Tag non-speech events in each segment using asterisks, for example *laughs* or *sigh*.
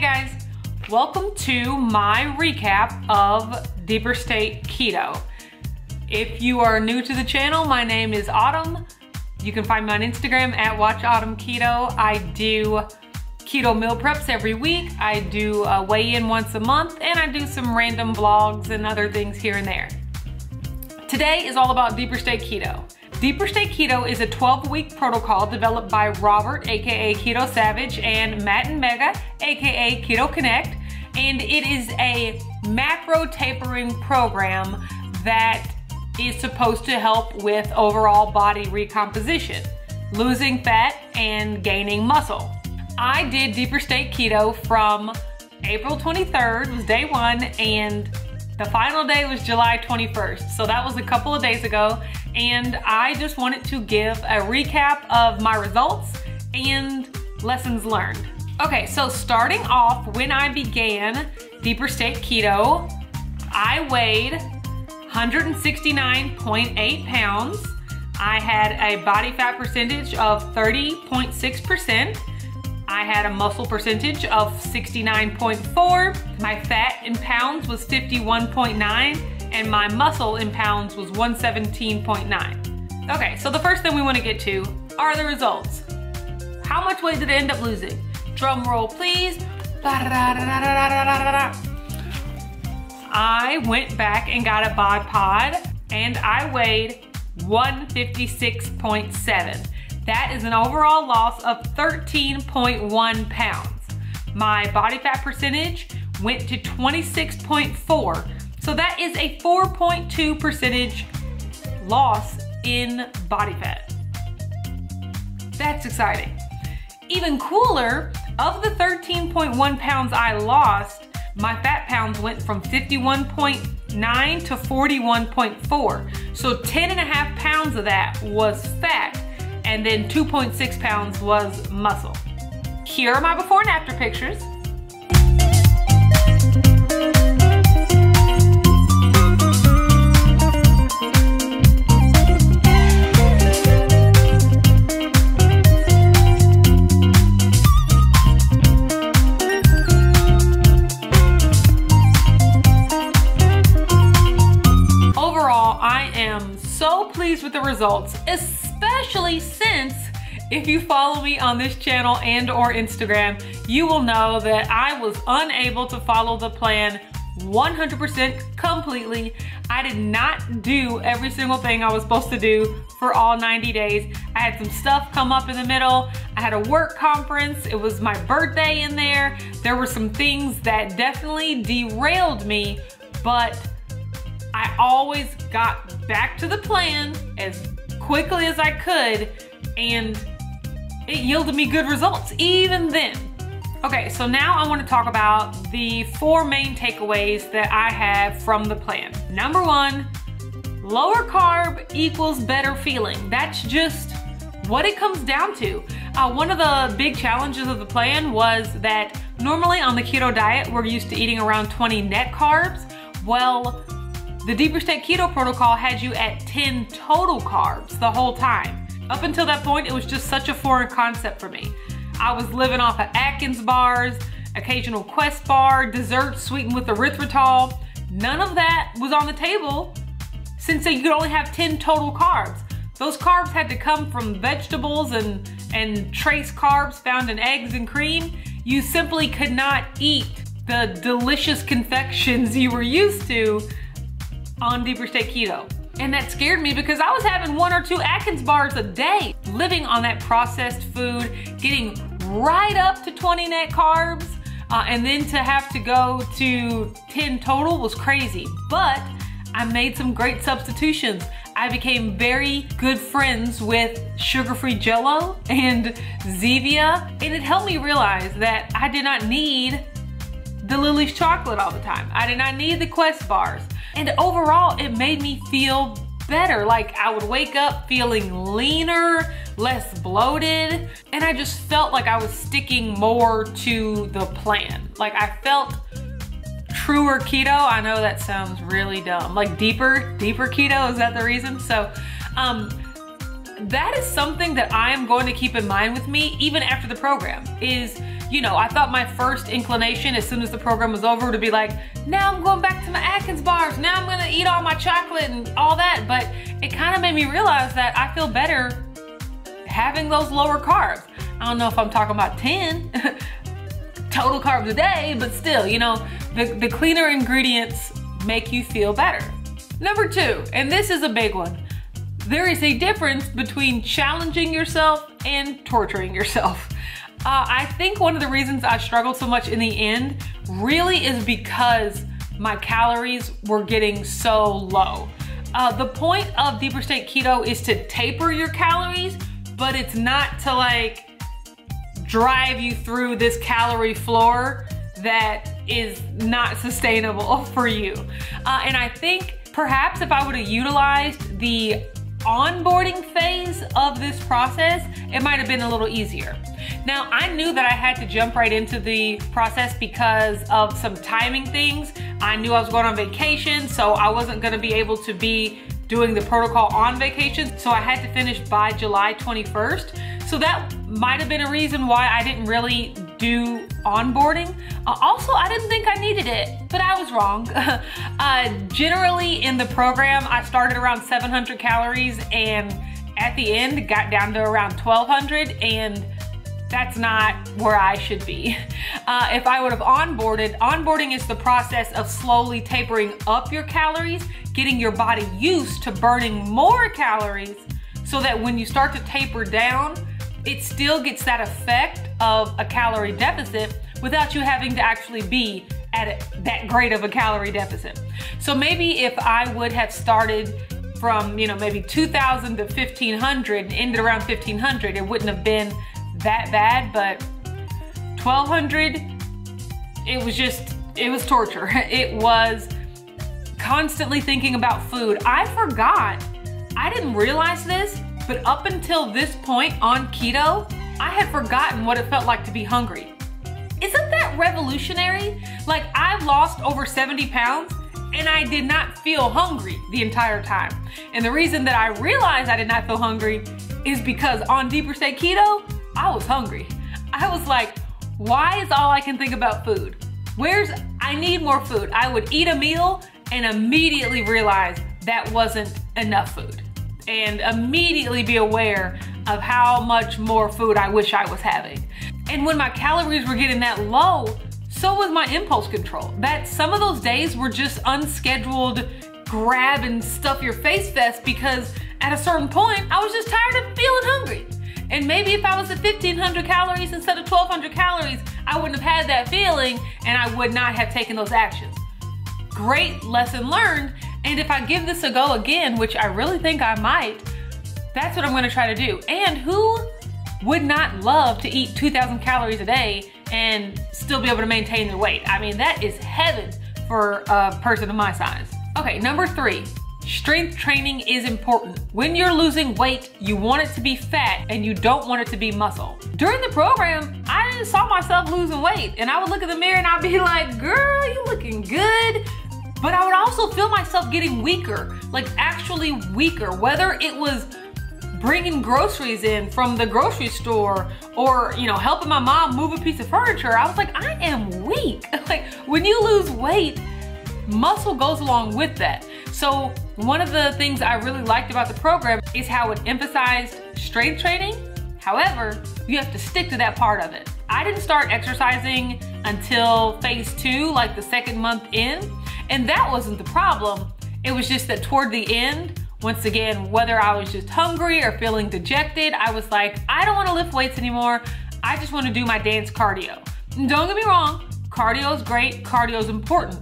guys, welcome to my recap of Deeper State Keto. If you are new to the channel, my name is Autumn. You can find me on Instagram at Watch Autumn Keto. I do keto meal preps every week. I do a weigh-in once a month, and I do some random vlogs and other things here and there. Today is all about Deeper State Keto. Deeper State Keto is a 12-week protocol developed by Robert, aka Keto Savage, and Matt and Megha, aka Keto Connect, and it is a macro tapering program that is supposed to help with overall body recomposition, losing fat and gaining muscle. I did Deeper State Keto from April 23rd was day one and the final day was July 21st. So that was a couple of days ago and I just wanted to give a recap of my results and lessons learned. Okay, so starting off, when I began Deeper State Keto, I weighed 169.8 pounds. I had a body fat percentage of 30.6%. I had a muscle percentage of 69.4. My fat in pounds was 51.9 and my muscle in pounds was 117.9. Okay, so the first thing we wanna get to are the results. How much weight did I end up losing? Drum roll, please. I went back and got a bod pod and I weighed 156.7. That is an overall loss of 13.1 pounds. My body fat percentage went to 26.4. So that is a 4.2 percentage loss in body fat. That's exciting. Even cooler, of the 13.1 pounds I lost, my fat pounds went from 51.9 to 41.4. So 10 and a half pounds of that was fat and then 2.6 pounds was muscle. Here are my before and after pictures. If you follow me on this channel and or Instagram, you will know that I was unable to follow the plan 100% completely. I did not do every single thing I was supposed to do for all 90 days. I had some stuff come up in the middle. I had a work conference. It was my birthday in there. There were some things that definitely derailed me, but I always got back to the plan as quickly as I could and it yielded me good results even then. Okay, so now I wanna talk about the four main takeaways that I have from the plan. Number one, lower carb equals better feeling. That's just what it comes down to. Uh, one of the big challenges of the plan was that normally on the keto diet, we're used to eating around 20 net carbs. Well, the Deeper State Keto Protocol had you at 10 total carbs the whole time. Up until that point, it was just such a foreign concept for me. I was living off of Atkins bars, occasional Quest bar, desserts sweetened with erythritol. None of that was on the table since you could only have 10 total carbs. Those carbs had to come from vegetables and, and trace carbs found in eggs and cream. You simply could not eat the delicious confections you were used to on Deeper State Keto. And that scared me because I was having one or two Atkins bars a day, living on that processed food, getting right up to 20 net carbs, uh, and then to have to go to 10 total was crazy. But I made some great substitutions. I became very good friends with sugar-free jello and Zevia, and it helped me realize that I did not need the Lily's chocolate all the time. I did not need the Quest bars. And overall, it made me feel better. Like I would wake up feeling leaner, less bloated, and I just felt like I was sticking more to the plan. Like I felt truer keto. I know that sounds really dumb. Like deeper, deeper keto, is that the reason? So, um, that is something that I am going to keep in mind with me even after the program is you know, I thought my first inclination as soon as the program was over to be like, now I'm going back to my Atkins bars. Now I'm gonna eat all my chocolate and all that. But it kind of made me realize that I feel better having those lower carbs. I don't know if I'm talking about 10 *laughs* total carbs a day, but still, you know, the, the cleaner ingredients make you feel better. Number two, and this is a big one. There is a difference between challenging yourself and torturing yourself. Uh, I think one of the reasons I struggled so much in the end really is because my calories were getting so low. Uh, the point of deeper state keto is to taper your calories, but it's not to like drive you through this calorie floor that is not sustainable *laughs* for you. Uh, and I think perhaps if I would have utilized the onboarding phase of this process, it might have been a little easier. Now, I knew that I had to jump right into the process because of some timing things. I knew I was going on vacation, so I wasn't gonna be able to be doing the protocol on vacation, so I had to finish by July 21st. So that might have been a reason why I didn't really do onboarding. Uh, also, I didn't think I needed it, but I was wrong. *laughs* uh, generally in the program, I started around 700 calories and at the end got down to around 1200 and that's not where I should be. *laughs* Uh, if I would have onboarded, onboarding is the process of slowly tapering up your calories, getting your body used to burning more calories so that when you start to taper down, it still gets that effect of a calorie deficit without you having to actually be at that great of a calorie deficit. So maybe if I would have started from, you know, maybe 2000 to 1500 and ended around 1500, it wouldn't have been that bad, but 1200, it was just, it was torture. *laughs* It was constantly thinking about food. I forgot, I didn't realize this, but up until this point on keto, I had forgotten what it felt like to be hungry. Isn't that revolutionary? Like I've lost over 70 pounds and I did not feel hungry the entire time. And the reason that I realized I did not feel hungry is because on Deeper State Keto, I was hungry. I was like, why is all I can think about food? Where's, I need more food. I would eat a meal and immediately realize that wasn't enough food and immediately be aware of how much more food I wish I was having. And when my calories were getting that low, so was my impulse control. That some of those days were just unscheduled grab and stuff your face fest because at a certain point, I was just tired of feeling hungry. And maybe if I was at 1500 calories instead of 1200 calories, I wouldn't have had that feeling and I would not have taken those actions. Great lesson learned. And if I give this a go again, which I really think I might, that's what I'm gonna try to do. And who would not love to eat 2,000 calories a day and still be able to maintain their weight? I mean, that is heaven for a person of my size. Okay, number three, Strength training is important. When you're losing weight, you want it to be fat and you don't want it to be muscle. During the program, I saw myself losing weight and I would look in the mirror and I'd be like, girl, you looking good. But I would also feel myself getting weaker, like actually weaker, whether it was bringing groceries in from the grocery store or, you know, helping my mom move a piece of furniture. I was like, I am weak. *laughs* like when you lose weight, muscle goes along with that. So one of the things I really liked about the program is how it emphasized strength training. However, you have to stick to that part of it. I didn't start exercising until phase two, like the second month in, and that wasn't the problem. It was just that toward the end, once again, whether I was just hungry or feeling dejected, I was like, I don't wanna lift weights anymore. I just wanna do my dance cardio. And don't get me wrong, cardio is great, cardio is important.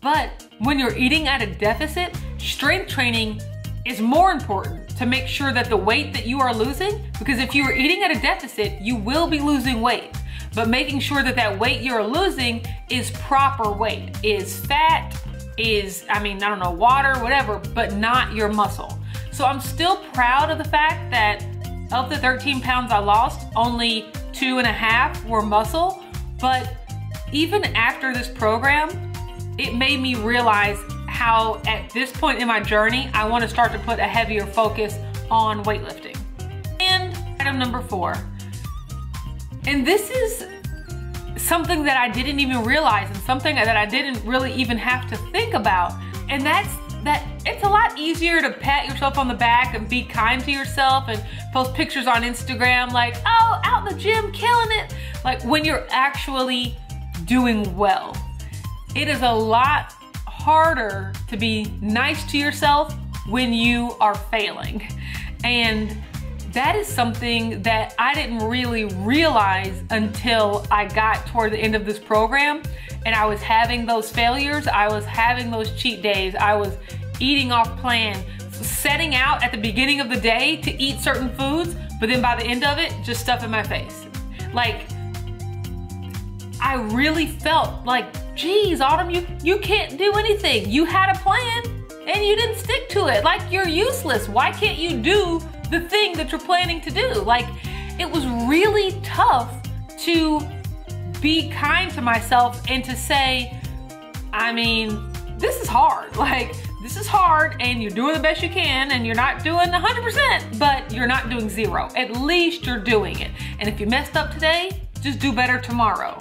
But when you're eating at a deficit, strength training is more important to make sure that the weight that you are losing, because if you are eating at a deficit, you will be losing weight. But making sure that that weight you're losing is proper weight, is fat, is, I mean, I don't know, water, whatever, but not your muscle. So I'm still proud of the fact that of the 13 pounds I lost, only two and a half were muscle. But even after this program, it made me realize how at this point in my journey, I wanna start to put a heavier focus on weightlifting. And item number four, and this is something that I didn't even realize and something that I didn't really even have to think about. And that's that it's a lot easier to pat yourself on the back and be kind to yourself and post pictures on Instagram like, oh, out in the gym, killing it. Like when you're actually doing well. It is a lot harder to be nice to yourself when you are failing. And that is something that I didn't really realize until I got toward the end of this program and I was having those failures. I was having those cheat days. I was eating off plan, setting out at the beginning of the day to eat certain foods, but then by the end of it, just stuff in my face. Like, I really felt like, geez, Autumn, you, you can't do anything. You had a plan and you didn't stick to it. Like, you're useless. Why can't you do the thing that you're planning to do. Like, it was really tough to be kind to myself and to say, I mean, this is hard. *laughs* Like, this is hard and you're doing the best you can and you're not doing 100%, but you're not doing zero. At least you're doing it. And if you messed up today, just do better tomorrow.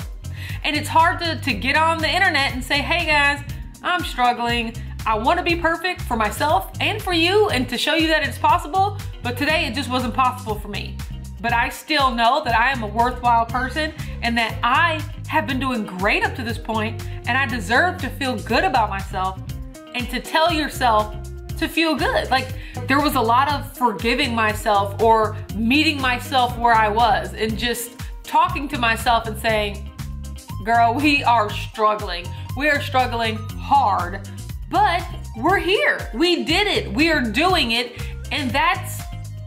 And it's hard to, to get on the internet and say, hey guys, I'm struggling. I wanna be perfect for myself and for you and to show you that it's possible, but today it just wasn't possible for me. But I still know that I am a worthwhile person and that I have been doing great up to this point and I deserve to feel good about myself and to tell yourself to feel good. Like there was a lot of forgiving myself or meeting myself where I was and just talking to myself and saying, girl, we are struggling. We are struggling hard but we're here. We did it. We are doing it. And that's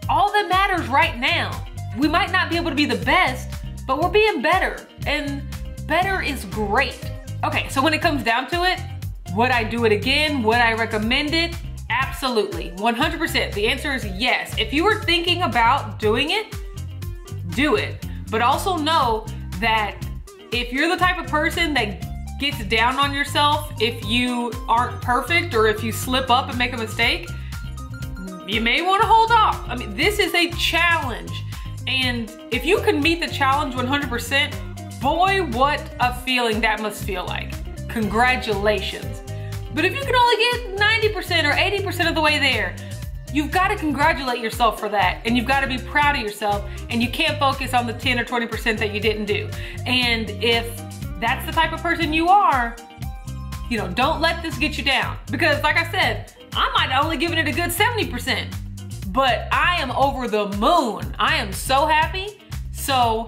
all that matters right now. We might not be able to be the best, but we're being better. And better is great. Okay, so when it comes down to it, would I do it again? Would I recommend it? Absolutely, 100%. The answer is yes. If you were thinking about doing it, do it. But also know that if you're the type of person that gets down on yourself if you aren't perfect or if you slip up and make a mistake, you may want to hold off. I mean, this is a challenge. And if you can meet the challenge 100%, boy, what a feeling that must feel like. Congratulations. But if you can only get 90% or 80% of the way there, you've got to congratulate yourself for that. And you've got to be proud of yourself. And you can't focus on the 10 or 20% that you didn't do. And if that's the type of person you are, you know, don't let this get you down. Because like I said, I might only given it a good 70%, but I am over the moon. I am so happy. So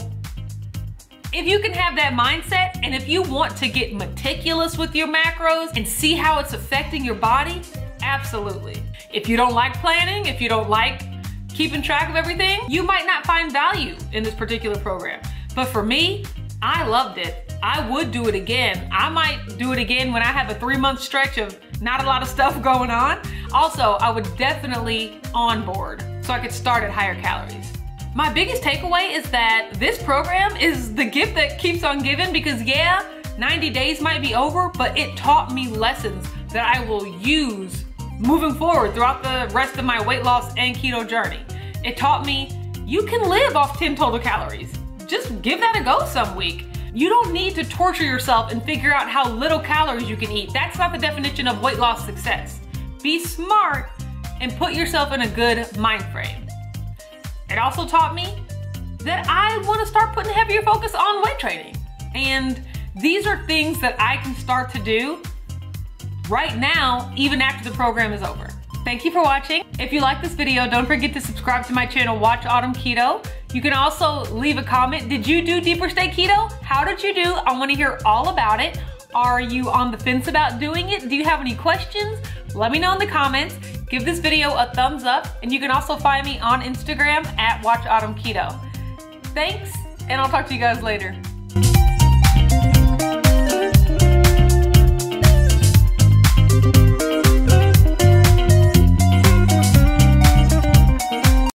if you can have that mindset and if you want to get meticulous with your macros and see how it's affecting your body, absolutely. If you don't like planning, if you don't like keeping track of everything, you might not find value in this particular program. But for me, I loved it. I would do it again. I might do it again when I have a three month stretch of not a lot of stuff *laughs* going on. Also, I would definitely onboard so I could start at higher calories. My biggest takeaway is that this program is the gift that keeps on giving because yeah, 90 days might be over, but it taught me lessons that I will use moving forward throughout the rest of my weight loss and keto journey. It taught me you can live off 10 total calories. Just give that a go some week. You don't need to torture yourself and figure out how little calories you can eat. That's not the definition of weight loss success. Be smart and put yourself in a good mind frame. It also taught me that I want to start putting heavier focus on weight training. And these are things that I can start to do right now, even after the program is over. Thank you for watching. If you like this video, don't forget to subscribe to my channel, Watch Autumn Keto. You can also leave a comment. Did you do Deeper State Keto? How did you do? I wanna hear all about it. Are you on the fence about doing it? Do you have any questions? Let me know in the comments. Give this video a thumbs up, and you can also find me on Instagram at Watch Autumn Keto. Thanks, and I'll talk to you guys later.